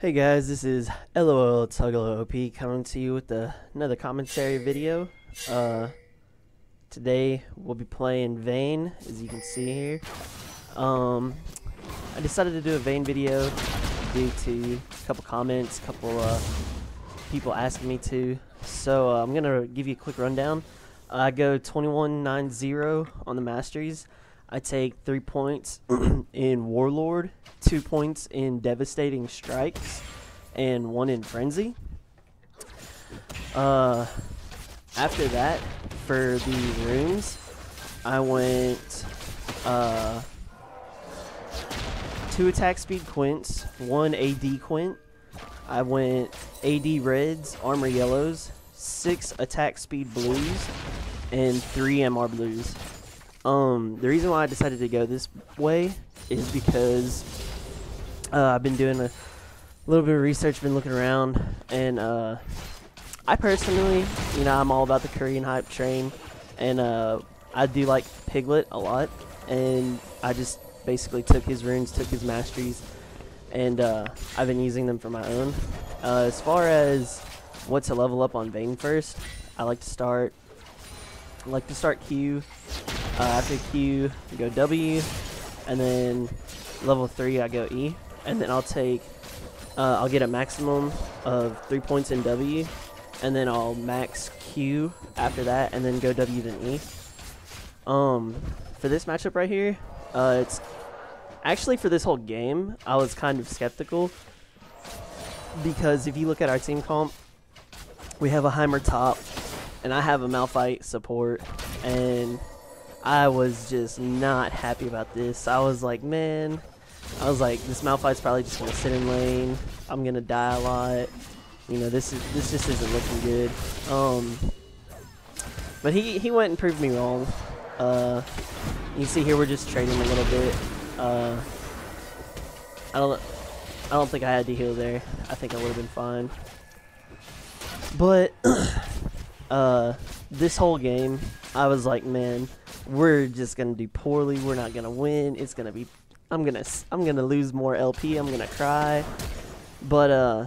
Hey guys, this is LOL Tuglow OP coming to you with the, another commentary video. Uh, today we'll be playing Vayne, as you can see here. Um, I decided to do a Vayne video due to a couple comments, a couple uh, people asking me to. So uh, I'm gonna give you a quick rundown. I go 21-9-0 on the Masteries. I take three points in Warlord, two points in Devastating Strikes, and one in Frenzy. Uh, after that, for the runes, I went uh, two attack speed quints, one AD quint. I went AD reds, armor yellows, six attack speed blues, and three MR blues. Um, the reason why I decided to go this way is because uh, I've been doing a little bit of research, been looking around, and uh, I personally, you know, I'm all about the Korean hype train, and uh, I do like Piglet a lot, and I just basically took his runes, took his masteries, and uh, I've been using them for my own. Uh, as far as what to level up on Vayne first, I like to start. I like to start Q, uh, after Q, go W, and then level 3 I go E, and then I'll take, uh, I'll get a maximum of 3 points in W, and then I'll max Q after that, and then go W then E. Um, for this matchup right here, uh, it's actually for this whole game, I was kind of skeptical, because if you look at our team comp, we have a Heimer top, and I have a Malphite support, and I was just not happy about this. I was like, man, I was like, this Malphite's probably just gonna sit in lane. I'm gonna die a lot. You know, this is this just isn't looking good. Um, but he he went and proved me wrong. Uh, you see here we're just trading a little bit. Uh, I don't I don't think I had to heal there. I think I would have been fine. But uh, this whole game, I was like, man, we're just gonna do poorly. We're not gonna win. It's gonna be, I'm gonna, I'm gonna lose more LP. I'm gonna cry. But uh,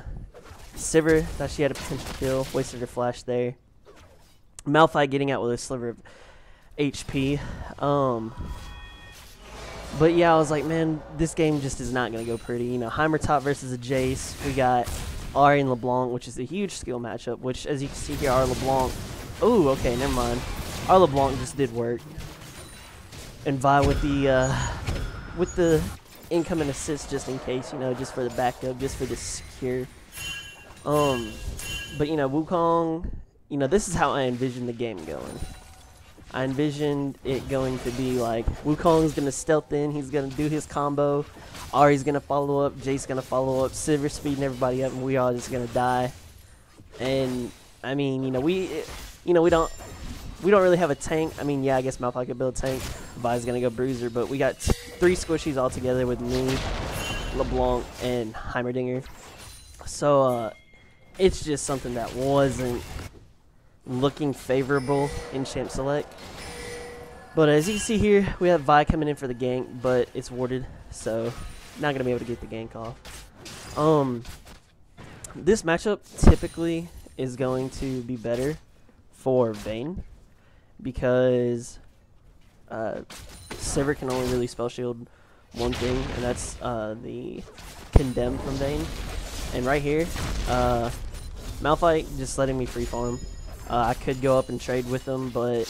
Sivir thought she had a potential kill. Wasted her flash there. Malphite getting out with a sliver of HP. Um, but yeah, I was like, man, this game just is not gonna go pretty. You know, Heimer top versus a Jace. We got Ahri and LeBlanc, which is a huge skill matchup. Which, as you can see here, our LeBlanc. Oh, okay, never mind. Our LeBlanc just did work. And Vi with the uh, with the incoming assist just in case, you know, just for the backup, just for the secure. Um, but you know, Wukong, you know, this is how I envision the game going. I envisioned it going to be like Wukong's gonna stealth in, he's gonna do his combo, Ahri's gonna follow up, Jace gonna follow up, Sivir speeding everybody up, and we all just gonna die. And I mean, you know, we, you know, we don't we don't really have a tank. I mean, yeah, I guess Malphite could build tank. Vi's gonna go Bruiser, but we got three squishies all together with me, LeBlanc, and Heimerdinger. So, uh, it's just something that wasn't looking favorable in Champ Select. But as you see here, we have Vi coming in for the gank, but it's warded, so not gonna be able to get the gank off. Um, this matchup typically is going to be better for Vayne because uh, Sivir can only really spell shield one thing, and that's uh, the condemn from Vayne. And right here, uh, Malphite just letting me free farm. Uh, I could go up and trade with them, but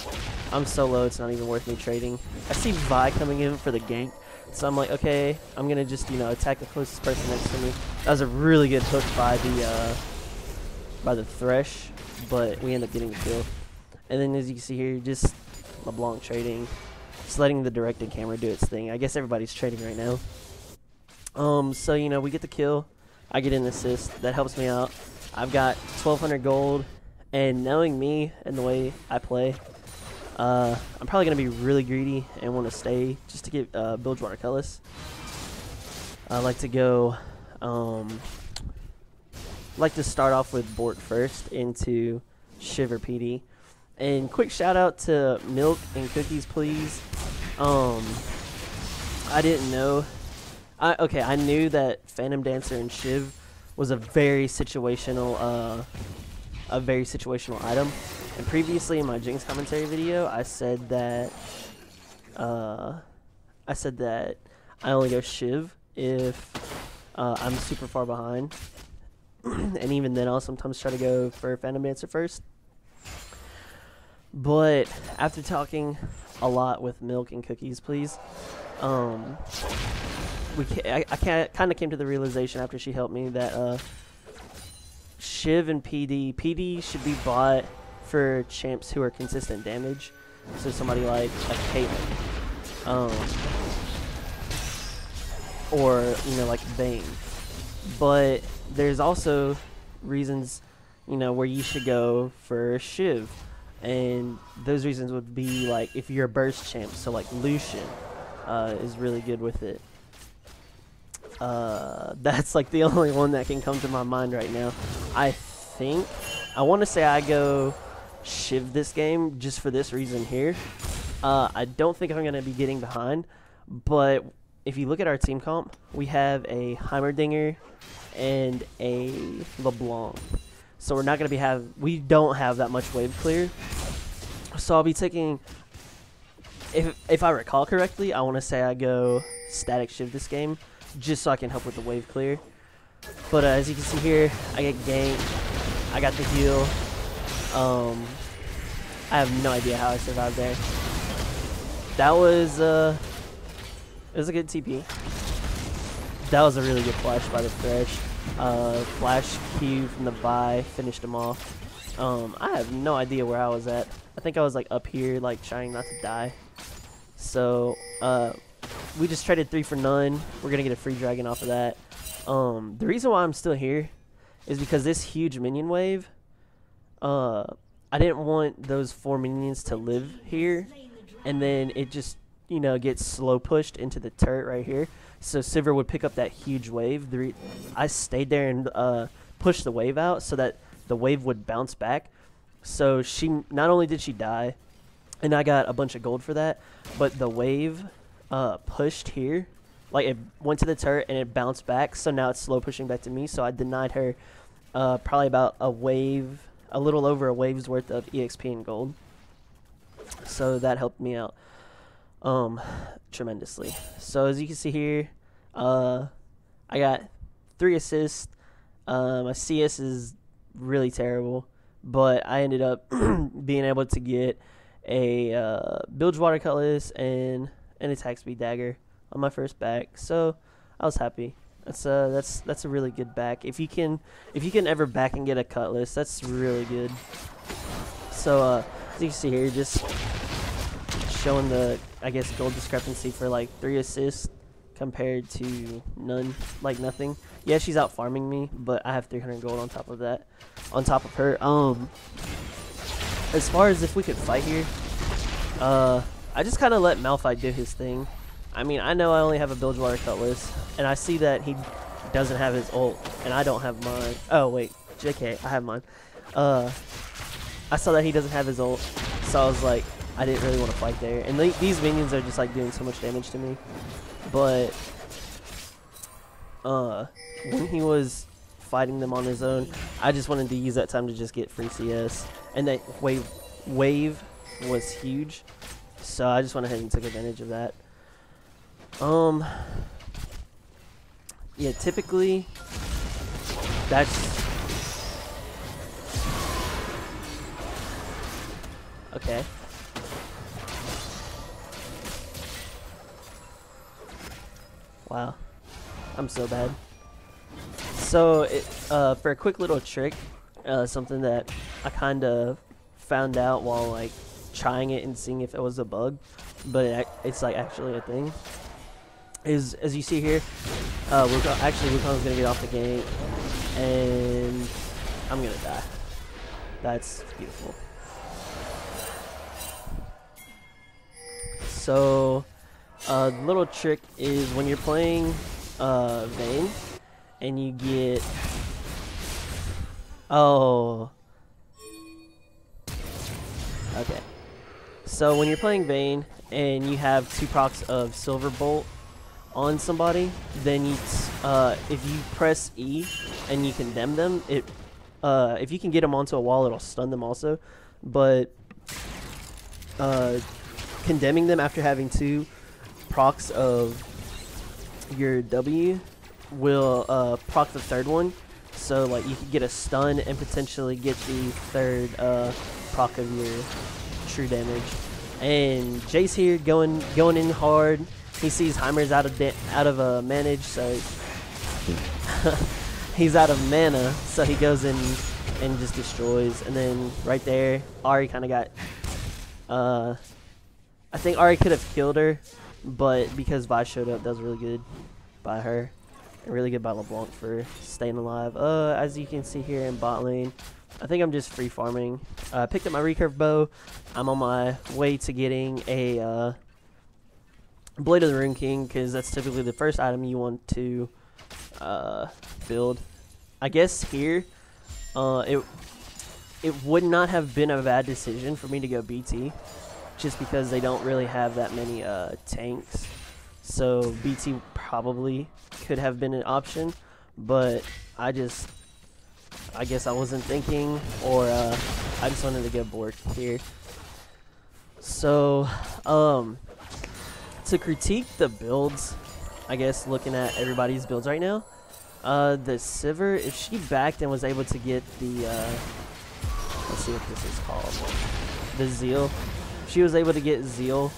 I'm so low it's not even worth me trading. I see Vi coming in for the gank, so I'm like, okay, I'm gonna just you know attack the closest person next to me. That was a really good hook by the uh, by the Thresh, but we end up getting the kill. And then as you can see here, just LeBlanc trading. Just letting the directed camera do its thing. I guess everybody's trading right now. Um, so, you know, we get the kill. I get an assist. That helps me out. I've got 1,200 gold. And knowing me and the way I play, uh, I'm probably going to be really greedy and want to stay just to get uh, Bilgewater Cutlass. I like to go, um, like to start off with Bork first into Shiver PD. And quick shout out to Milk and Cookies, please. Um, I didn't know. I okay, I knew that Phantom Dancer and Shiv was a very situational, uh, a very situational item. And previously in my Jinx commentary video, I said that, uh, I said that I only go Shiv if uh, I'm super far behind. and even then, I'll sometimes try to go for Phantom Dancer first. But after talking a lot with Milk and Cookies, please, um, we I, I kind of came to the realization after she helped me that uh, Shiv and PD, PD should be bought for champs who are consistent damage. So somebody like a Caitlyn, um, or you know like Vayne. But there's also reasons, you know, where you should go for Shiv and those reasons would be like if you're a burst champ, so like Lucian uh, is really good with it. Uh, that's like the only one that can come to my mind right now. I think I want to say I go Shiv this game just for this reason here. Uh, I don't think I'm going to be getting behind, but if you look at our team comp, we have a Heimerdinger and a LeBlanc. So we're not going to be have we don't have that much wave clear. So I'll be taking if if I recall correctly, I want to say I go static shiv this game just so I can help with the wave clear. But uh, as you can see here, I get ganked. I got the heal. Um, I have no idea how I survived there. That was uh, it was a good TP. That was a really good flash by the Thresh. Uh, flash Q from the buy, finished him off. Um, I have no idea where I was at. I think I was like up here, like trying not to die. So, uh, we just traded three for none. We're gonna get a free dragon off of that. Um, the reason why I'm still here is because this huge minion wave, uh, I didn't want those four minions to live here, and then it just, you know, gets slow pushed into the turret right here so Sivir would pick up that huge wave. I stayed there and uh, pushed the wave out so that the wave would bounce back. So she not only did she die, and I got a bunch of gold for that, but the wave uh, pushed here, like it went to the turret and it bounced back. So now it's slow pushing back to me. So I denied her uh, probably about a wave, a little over a wave's worth of exp and gold. So that helped me out um, tremendously. So as you can see here, uh, I got three assists. Uh, my CS is really terrible, but I ended up being able to get a uh, Bilgewater Cutlass and an attack speed dagger on my first back. So I was happy. That's uh that's that's a really good back. If you can if you can ever back and get a cutlass, that's really good. So uh as you can see here, just showing the, I guess, gold discrepancy for like three assists compared to none, like nothing. Yeah, she's out farming me, but I have 300 gold on top of that, on top of her. Um, as far as if we could fight here, uh, I just kind of let Malphite do his thing. I mean, I know I only have a Bilgewater Cutlass, and I see that he doesn't have his ult, and I don't have mine. Oh, wait, JK, I have mine. Uh, I saw that he doesn't have his ult, so I was like, I didn't really want to fight there. And these minions are just like doing so much damage to me. But uh, when he was fighting them on his own, I just wanted to use that time to just get free CS. And that wave wave was huge. So I just went ahead and took advantage of that. Um Yeah, typically that's Okay. Wow. I'm so bad. So, it, uh, for a quick little trick, uh, something that I kind of found out while, like, trying it and seeing if it was a bug, but it, it's, like, actually a thing, is, as you see here, uh, Wukong, actually, Wukong's gonna get off the gate, and I'm gonna die. That's beautiful. So, uh, little trick is when you're playing uh, Vayne and you get... Oh. Okay. So when you're playing Vayne and you have two procs of Silver Bolt on somebody, then you, uh, if you press E and you condemn them, it uh, if you can get them onto a wall, it'll stun them also. But uh, condemning them after having two procs of your W will uh, proc the third one. So like you could get a stun and potentially get the third uh, proc of your true damage. And Jace here going going in hard. He sees Heimer's out of out of uh, manage, so he's out of mana. So he goes in and just destroys. And then right there, Ahri kind of got. Uh, I think Ahri could have killed her, but because Vi showed up, that was really good by her. Really good by LeBlanc for staying alive. Uh, as you can see here in bot lane, I think I'm just free farming. I uh, picked up my recurve bow. I'm on my way to getting a uh, Blade of the Ruined King because that's typically the first item you want to uh, build. I guess here, uh, it it would not have been a bad decision for me to go BT, just because they don't really have that many uh, tanks. So BT probably could have been an option, but I just, I guess I wasn't thinking, or uh, I just wanted to get bored here. So, um, to critique the builds, I guess looking at everybody's builds right now, uh, the Sivir, if she backed and was able to get the, uh, let's see what this is called, the Zeal. She was able to get Zeal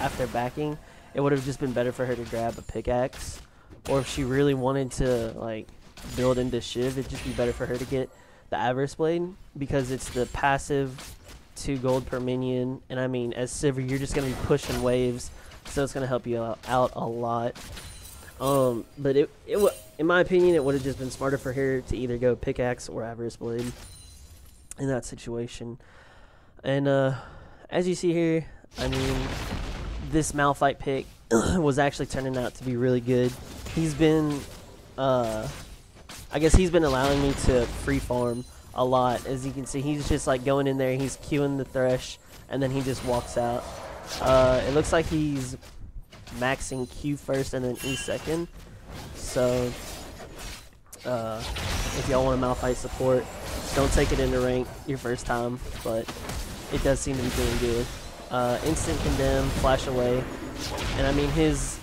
after backing, it would have just been better for her to grab a pickaxe. Or if she really wanted to, like, build into Shiv, it'd just be better for her to get the Avarice Blade because it's the passive two gold per minion. And I mean, as Sivir, you're just going to be pushing waves, so it's going to help you out, out a lot. Um, but it, it in my opinion, it would have just been smarter for her to either go pickaxe or avarice blade in that situation. And uh, as you see here, I mean, this Malphite pick was actually turning out to be really good. He's been, uh, I guess he's been allowing me to free farm a lot. As you can see, he's just like going in there, he's queuing the Thresh, and then he just walks out. Uh, it looks like he's maxing Q first and then E second. So, uh, if y'all want a Malphite support, don't take it into rank your first time, but it does seem to be doing good. Uh, instant condemn, flash away, and I mean his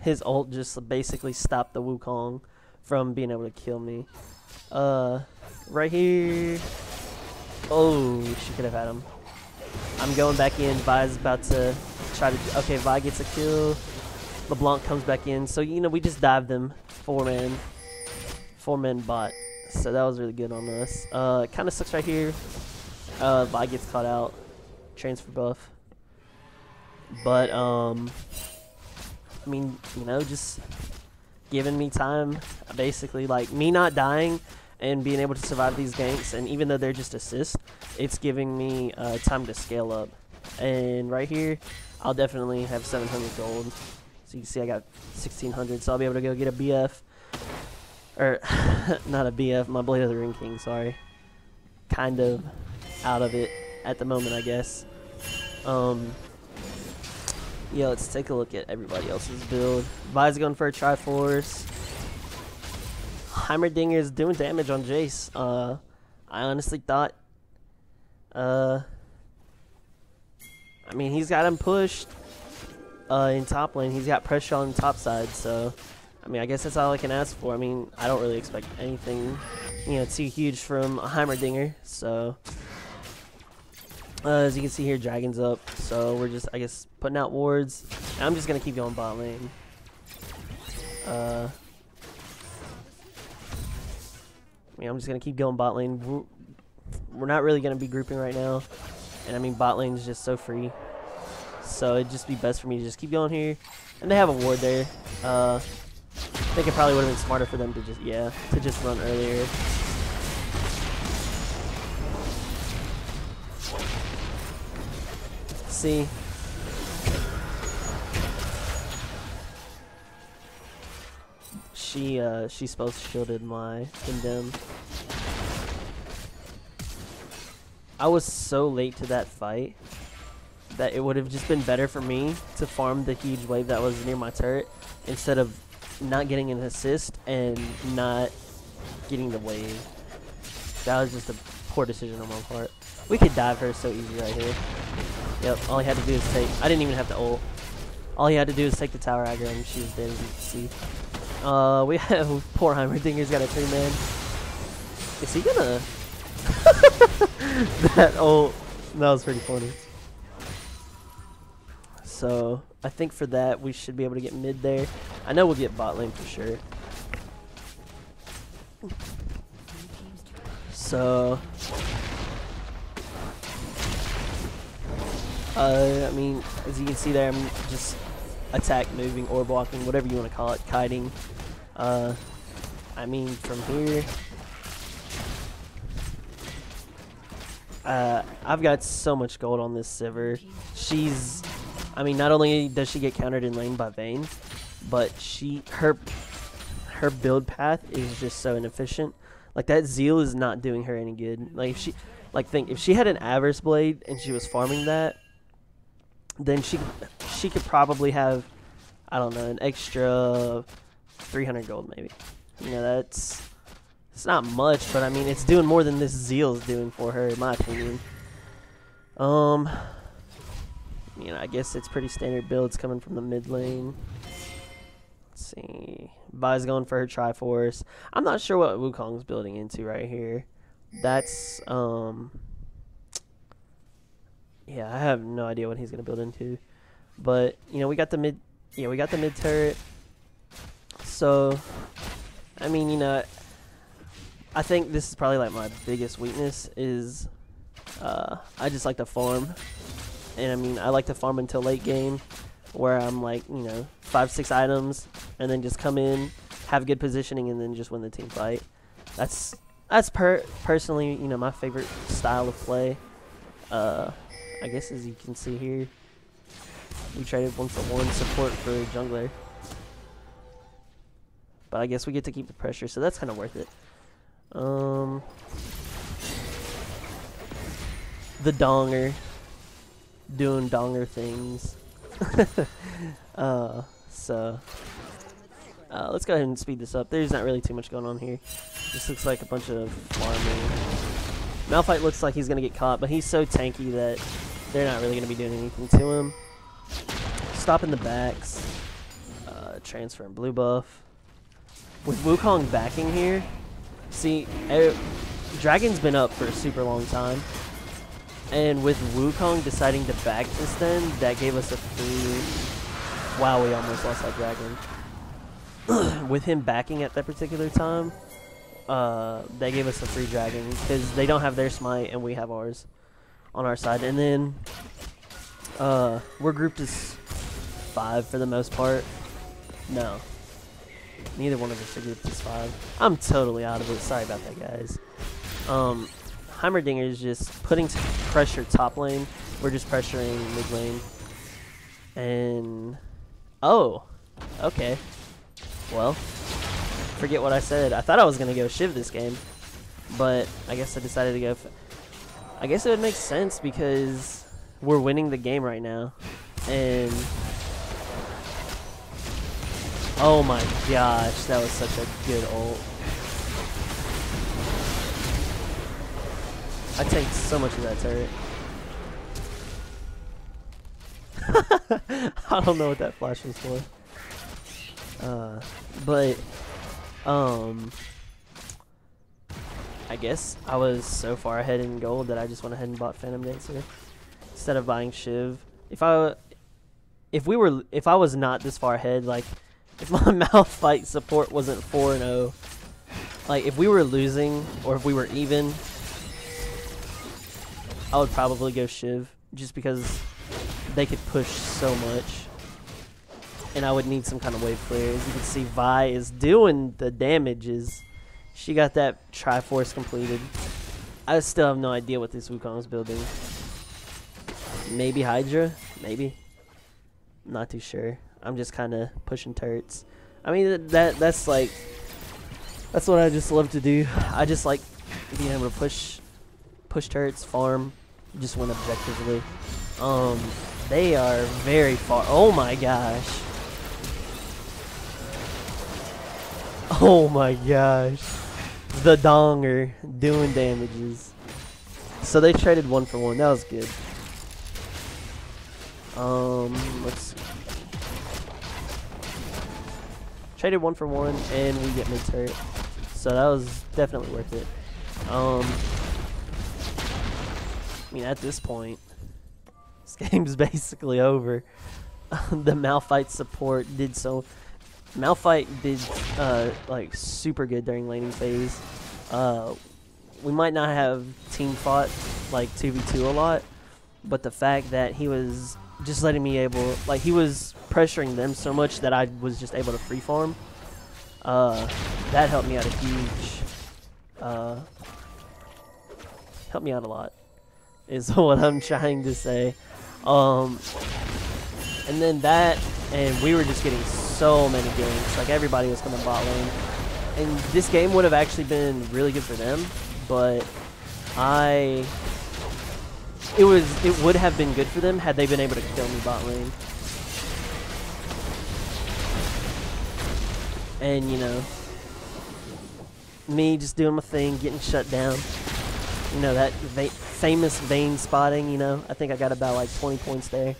his ult just basically stopped the Wukong from being able to kill me. Uh, right here. Oh, she could have had him. I'm going back in. Vi's about to try to. Okay, Vi gets a kill. LeBlanc comes back in. So, you know, we just dived them. Four man. Four man bot. So that was really good on us. Uh, kind of sucks right here. Uh, Vi gets caught out. Transfer buff. But, um, I mean, you know, just giving me time. Basically, like, me not dying and being able to survive these ganks. And even though they're just assists, it's giving me uh, time to scale up. And right here, I'll definitely have 700 gold. So you can see I got 1600, so I'll be able to go get a BF. Or, not a BF, my Blade of the Ruined King, sorry. Kind of out of it at the moment, I guess. Um, yeah, let's take a look at everybody else's build. Vi's going for a Triforce. Heimerdinger is doing damage on Jace. Uh, I honestly thought, uh, I mean, he's got him pushed uh, in top lane. He's got pressure on top side, so I mean, I guess that's all I can ask for. I mean, I don't really expect anything, you know, too huge from a Heimerdinger. So, uh, as you can see here, Dragon's up. So we're just, I guess, putting out wards. I'm just gonna keep going bot lane. Uh, I mean, I'm just gonna keep going bot lane. We're, not really gonna be grouping right now, and I mean, bot lane is just so free. So it'd just be best for me to just keep going here. And they have a ward there. Uh, I think it probably would have been smarter for them to just, yeah, to just run earlier. See? She, uh, she supposed shielded my condemn. I was so late to that fight that it would have just been better for me to farm the huge wave that was near my turret instead of not getting an assist and not getting the wave. That was just a poor decision on my part. We could dive her so easy right here. Yep, all he had to do is take... I didn't even have to ult. All he had to do is take the tower aggro and she was dead as you can see. Uh, we have... Poor Heimerdinger's got a 3-man. Is he gonna... that oh, That was pretty funny. So, I think for that, we should be able to get mid there. I know we'll get bot lane for sure. So, uh, I mean, as you can see there, I'm just attack, moving, or walking, whatever you want to call it, kiting. Uh, I mean, from here, uh, I've got so much gold on this Sivir. She's, I mean, not only does she get countered in lane by Vayne, but she, her, her build path is just so inefficient. Like that zeal is not doing her any good. Like if she, like think if she had an Avarice blade and she was farming that, then she she could probably have, I don't know, an extra 300 gold maybe. You know that's it's not much, but I mean it's doing more than this zeal is doing for her in my opinion. Um, you know I guess it's pretty standard builds coming from the mid lane. Let's see. Vi's going for her Triforce. I'm not sure what Wukong's building into right here. That's, um... Yeah, I have no idea what he's going to build into. But, you know, we got the mid... Yeah, we got the mid turret. So, I mean, you know, I think this is probably like my biggest weakness is uh, I just like to farm. And I mean, I like to farm until late game where I'm like, you know, five, six items, and then just come in, have good positioning, and then just win the team fight. That's that's per personally, you know, my favorite style of play. Uh, I guess as you can see here, we traded one for one support for jungler. But I guess we get to keep the pressure, so that's kind of worth it. Um, the donger doing donger things. uh, so, uh, let's go ahead and speed this up. There's not really too much going on here. This looks like a bunch of farming. Malphite looks like he's going to get caught, but he's so tanky that they're not really going to be doing anything to him. Stopping the backs. Uh, transfer and blue buff. With Wukong backing here, see, er, Dragon's been up for a super long time. And with Wukong deciding to back this then, that gave us a free... Wow, we almost lost that dragon. with him backing at that particular time, uh, they gave us a free dragon because they don't have their smite and we have ours on our side. And then uh, we're grouped as five for the most part. No. Neither one of us are grouped as five. I'm totally out of it. Sorry about that, guys. Um, Heimerdinger is just putting pressure top lane. We're just pressuring mid lane. And oh, okay. Well, forget what I said. I thought I was gonna go Shiv this game, but I guess I decided to go. I guess it would make sense because we're winning the game right now, and oh my gosh, that was such a good ult. I take so much of that turret. I don't know what that flash was for. Uh, but, um, I guess I was so far ahead in gold that I just went ahead and bought Phantom Dancer instead of buying Shiv. If I, if we were, if I was not this far ahead, like, if my Malphite support wasn't 4 and 0, like, if we were losing or if we were even, I would probably go Shiv, just because they could push so much. And I would need some kind of wave clear. As you can see, Vi is doing the damages. She got that Triforce completed. I still have no idea what this Wukong is building. Maybe Hydra? Maybe. Not too sure. I'm just kind of pushing turrets. I mean, that that's like... That's what I just love to do. I just like being able to push push turrets, farm, just win objectively. Um, they are very far. Oh my gosh. Oh my gosh. The donger doing damages. So they traded one for one. That was good. Um, let's see. Traded one for one, and we get mid turret. So that was definitely worth it. Um, I mean, at this point, this game's basically over. the Malphite support did so. Malphite did uh, like super good during laning phase. Uh, we might not have team fought like 2v2 a lot, but the fact that he was just letting me able, like he was pressuring them so much that I was just able to free farm. Uh, that helped me out a huge, uh, helped me out a lot, is what I'm trying to say. Um, and then that, and we were just getting so many games. Like everybody was coming bot lane. And this game would have actually been really good for them, but I it was it would have been good for them had they been able to kill me bot lane. And you know, me just doing my thing, getting shut down. You know that va famous Vayne spotting. You know, I think I got about like 20 points there.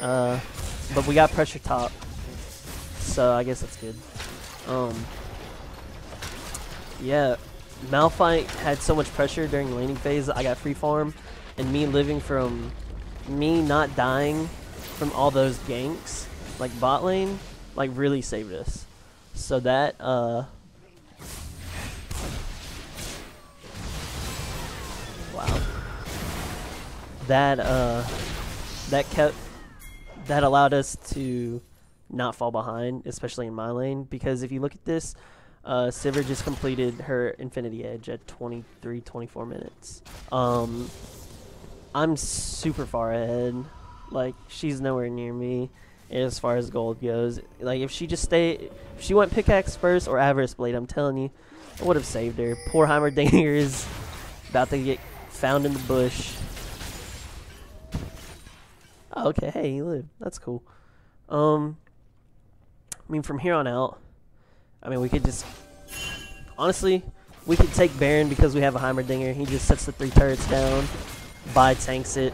Uh, but we got pressure top, so I guess that's good. Um, yeah, Malphite had so much pressure during the laning phase. I got free farm, and me living from me not dying from all those ganks, like bot lane, like really saved us. So that uh. Wow. That uh, that kept that allowed us to not fall behind, especially in my lane. Because if you look at this, uh, Sivir just completed her Infinity Edge at 23, 24 minutes. Um, I'm super far ahead. Like, she's nowhere near me as far as gold goes. Like, if she just stayed, if she went pickaxe first or Avarice Blade, I'm telling you, I would have saved her. Poor Heimerdinger is about to get found in the bush. Okay, hey, you live. That's cool. Um, I mean, from here on out, I mean, we could just... Honestly, we could take Baron because we have a Heimerdinger. He just sets the three turrets down. Vi tanks it.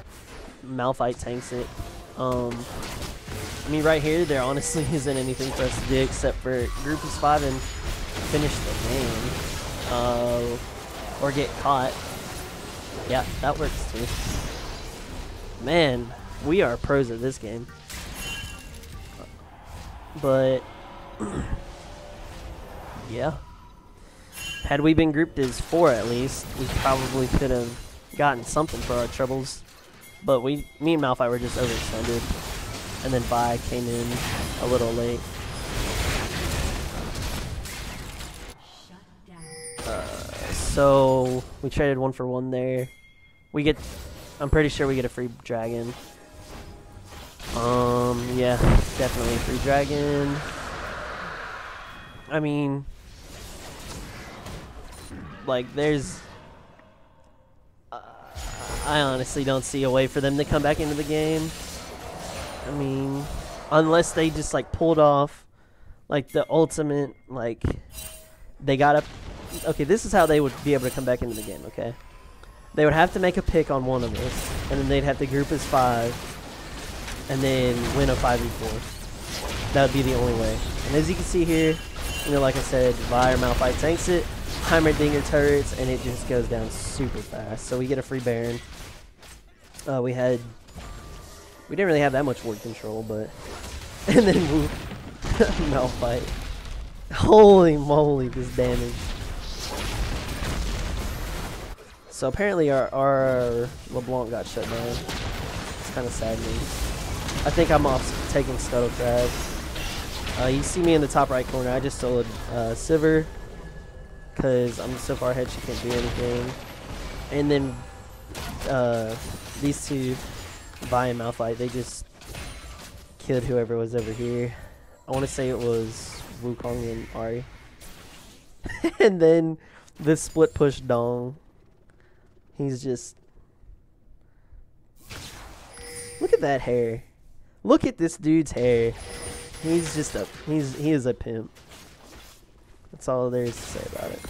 Malphite tanks it. Um, I mean, right here, there honestly isn't anything for us to do except for group of five and finish the game. Uh, or get caught. Yeah, that works too. Man, we are pros at this game. But, yeah. Had we been grouped as four at least, we probably could have gotten something for our troubles. But we, me and Malphite were just overextended. And then Vi came in a little late. Uh, so, we traded one for one there. We get, I'm pretty sure we get a free dragon. Um, yeah, definitely free dragon. I mean, like, there's. Uh, I honestly don't see a way for them to come back into the game. I mean, unless they just like pulled off, like the ultimate, like they got up. Okay, this is how they would be able to come back into the game. Okay, they would have to make a pick on one of us, and then they'd have to group as five and then win a 5v4. That would be the only way. And as you can see here, you know, like I said, Vi or Malphite tanks it, Heimerdinger turrets, and it just goes down super fast. So we get a free Baron. Uh, we had, we didn't really have that much ward control, but, and then we, Malphite. Holy moly, this damage. So apparently our, our LeBlanc got shut down. It's kind of saddening. I think I'm off taking Scuttle Crab. Uh, you see me in the top right corner. I just sold uh, Sivir because I'm so far ahead she can't do anything. And then uh, these two, Vi and Malphite, they just killed whoever was over here. I want to say it was Wukong and Ahri. and then this split push Dong. He's just... Look at that hair. Look at this dude's hair. He's just a he's he is a pimp. That's all there is to say about it.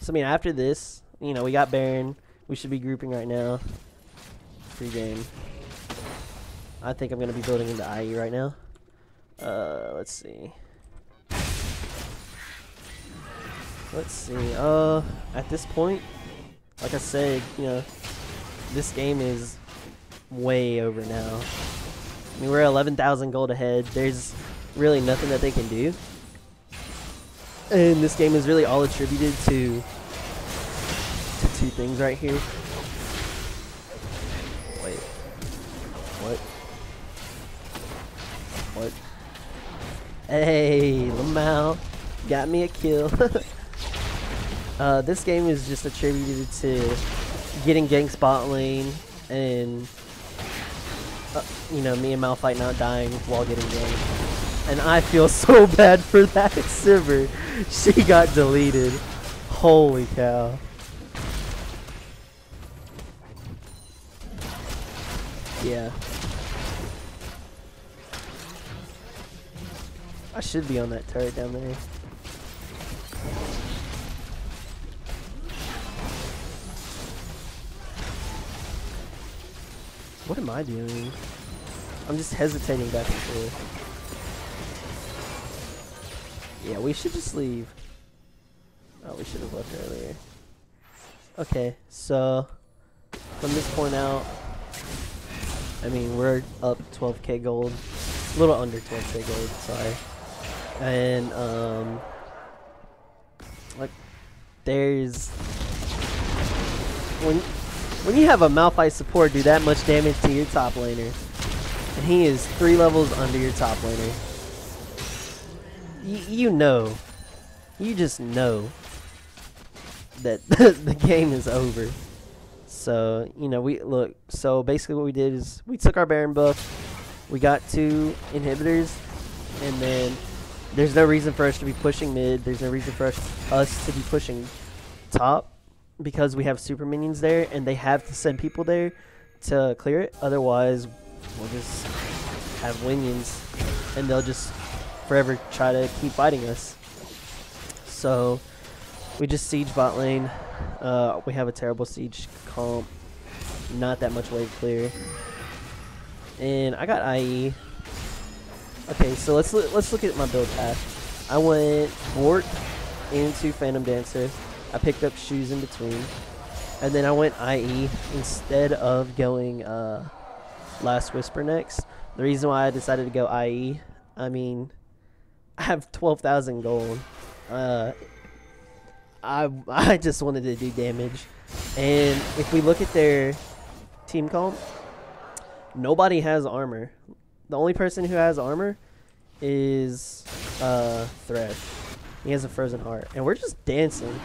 So I mean after this, you know, we got Baron. We should be grouping right now. Free game. I think I'm gonna be building into IE right now. Uh let's see. Let's see. Uh at this point like I said, you know, this game is way over now. I mean, we're 11,000 gold ahead. There's really nothing that they can do. And this game is really all attributed to, to two things right here. Wait. What? What? Hey, Lamau. Got me a kill. uh, this game is just attributed to getting gank bot lane and uh, you know, me and Malphite not dying while getting ganked. And I feel so bad for that Sivir. She got deleted. Holy cow. Yeah. I should be on that turret down there. What am I doing? I'm just hesitating back and forth. Yeah, we should just leave. Oh, we should have left earlier. Okay, so from this point out, I mean, we're up 12k gold. A little under 12k gold, sorry. And, um, like, there's, when, when you have a Malphite support do that much damage to your top laner, and he is three levels under your top laner, you know, you just know that the game is over. So, you know, we look, so basically what we did is we took our Baron buff, we got two inhibitors, and then there's no reason for us to be pushing mid, there's no reason for us, us to be pushing top because we have super minions there and they have to send people there to clear it. Otherwise, we'll just have minions and they'll just forever try to keep fighting us. So we just siege bot lane. Uh, we have a terrible siege comp. Not that much wave clear. And I got IE. Okay, so let's let's look at my build path. I went Bork into Phantom Dancer. I picked up shoes in between. And then I went IE instead of going uh, Last Whisper next. The reason why I decided to go IE, I mean, I have 12,000 gold. Uh, I, I just wanted to do damage. And if we look at their team comp, nobody has armor. The only person who has armor is uh, Thresh. He has a frozen heart. And we're just dancing.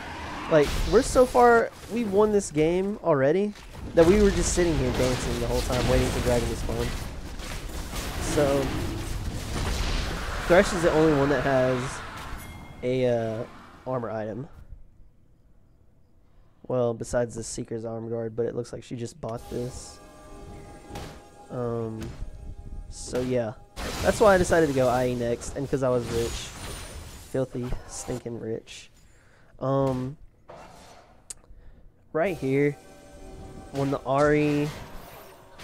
Like, we're so far, we've won this game already that we were just sitting here dancing the whole time waiting for Dragon to spawn. So, Thresh is the only one that has a uh, armor item. Well, besides the Seeker's Arm Guard, but it looks like she just bought this. Um, so yeah, that's why I decided to go IE next, and because I was rich. Filthy, stinking rich. Um, right here, when the Ahri.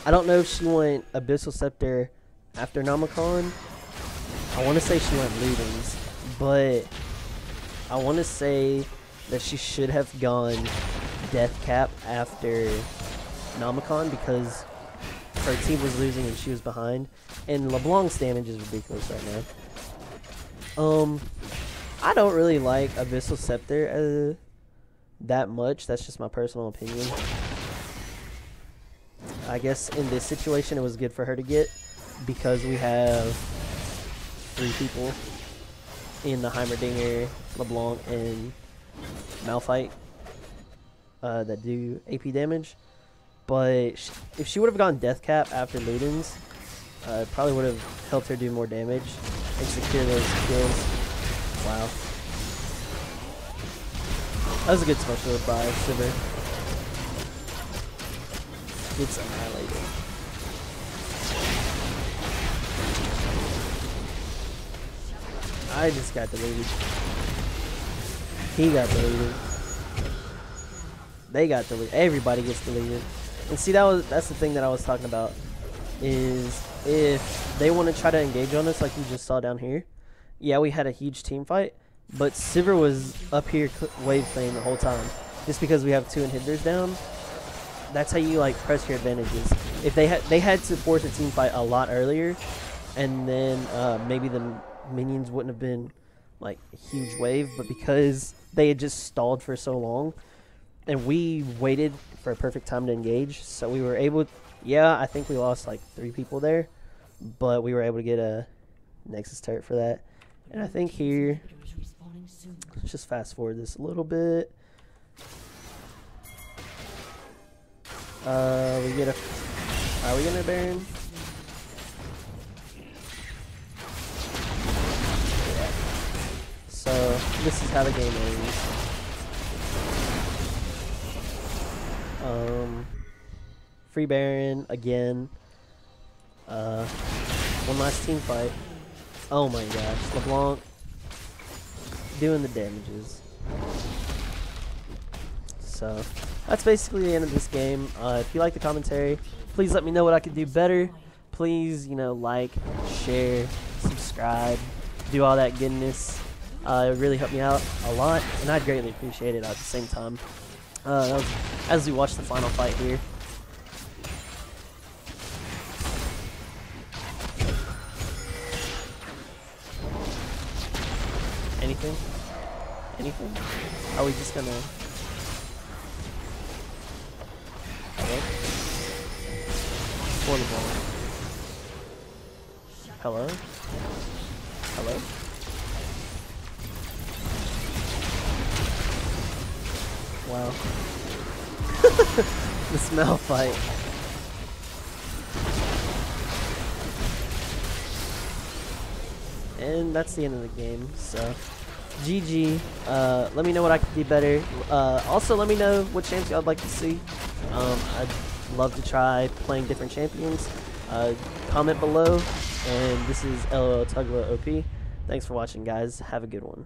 I don't know if she went Abyssal Scepter after Namacon. I want to say she went Ludens, but I want to say that she should have gone Death Cap after Namacon because her team was losing and she was behind. And LeBlanc's damage is ridiculous right now. Um, I don't really like Abyssal Scepter uh, that much. That's just my personal opinion. I guess in this situation it was good for her to get because we have three people in the Heimerdinger, LeBlanc, and Malphite uh, that do AP damage. But if she would have gone Death Cap after Ludens, uh, probably would have helped her do more damage and secure those kills. Wow. That was a good special by Sivir. Gets annihilated. I just got deleted. He got deleted. They got deleted. Everybody gets deleted. And see, that was that's the thing that I was talking about. Is if they want to try to engage on us, like you just saw down here. Yeah, we had a huge team fight, but Sivir was up here wave playing the whole time. Just because we have two inhibitors down, that's how you like press your advantages. If they had they had to force a team fight a lot earlier, and then uh, maybe the minions wouldn't have been like a huge wave, but because they had just stalled for so long, and we waited for a perfect time to engage, so we were able. Yeah, I think we lost like three people there, but we were able to get a Nexus turret for that. And I think here, let's just fast forward this a little bit. Uh, we get a. Are we gonna Baron? So this is how the game ends. Um, free Baron again. Uh, one last team fight. Oh my gosh, LeBlanc doing the damages. So that's basically the end of this game. Uh, if you like the commentary, please let me know what I could do better. Please, you know, like, share, subscribe, do all that goodness. Uh, it really helped me out a lot, and I'd greatly appreciate it at the same time. Uh, as we watch the final fight here. Anything? Anything? Are we just gonna... Okay. Hello? Hello? Hello? Wow. the smell fight. And that's the end of the game, so... GG. Uh, let me know what I could do better. Uh, also, let me know what champs y'all would like to see. Um, I'd love to try playing different champions. Uh, comment below. And this is LOL Tuglow OP. Thanks for watching, guys. Have a good one.